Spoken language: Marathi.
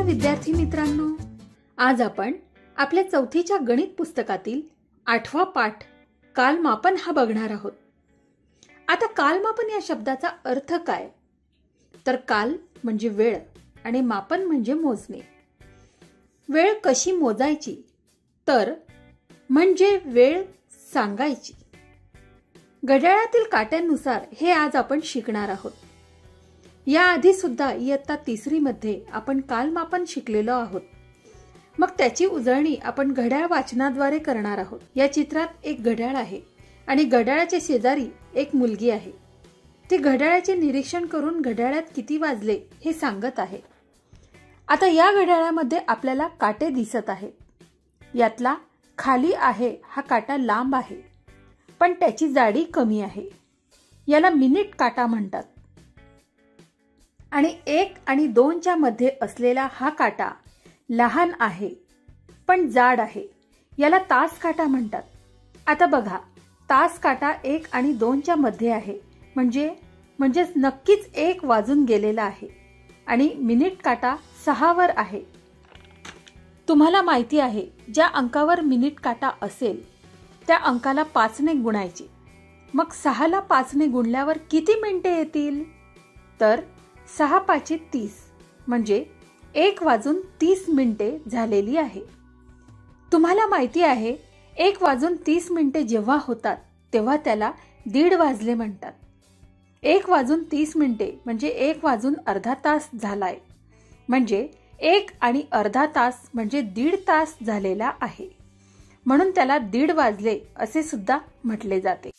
विद्यार्थी मित्रांनो. आज आपण आपल्या चौथीच्या गणित पुस्तकातील आठवा पाठ कालमापन हा बघणार आहोत. आता कालमापन या शब्दाचा अर्थ काय? तर काल म्हणजे वेळ आणि मापन म्हणजे मोजणे. वेळ कशी मोजायची? तर म्हणजे वेळ सांगायची. घड्याळातील काट्यांनुसार हे आज आपण शिकणार आहोत. याआधी सुद्धा इयत्ता तिसरीमध्ये आपण कालमापन शिकलेलो आहोत. मग त्याची उजळणी आपण घड्याळ वाचनाद्वारे करणार आहोत. या चित्रात एक घड्याळ आहे आणि घड्याळाच्या शेजारी एक मुलगी आहे. ती घड्याळाचे निरीक्षण करून घड्याळात किती वाजले हे सांगत आहे. आता या घड्याळामध्ये आपल्याला काटे दिसत आहेत. यातला खाली आहे हा काटा लांब आहे. पण त्याची जाडी कमी आहे. याला मिनिट काटा म्हणतात. आणि एक आणि दोनच्या मध्ये असलेला हा काटा लहान आहे पण जाड आहे. याला तास काटा म्हणतात. आता बघा तास काटा एक आणि दोनच्या मध्ये आहे. म्हणजे म्हणजेच नक्कीच एक वाजून गेलेला आहे. आणि मिनिट काटा सहावर आहे. तुम्हाला माहिती आहे ज्या अंकावर मिनिट काटा असेल त्या अंकाला पाचने गुणायचे. मग सहाला पाचने गुणल्यावर किती मिनिटे येतील? तर सहा पाचे तीस म्हणजे एक वाजून तीस मिनिटे झालेली आहे. तुम्हाला माहिती आहे एक वाजून तीस मिनिटे जेव्हा होतात तेव्हा त्याला दीड वाजले म्हणतात. एक वाजून तीस मिनिटे म्हणजे एक वाजून अर्धा तास झालाय. म्हणजे एक आणि अर्धा तास म्हणजे दीड तास झालेला आहे. म्हणून त्याला दीड वाजले असे सुद्धा म्हटले जाते.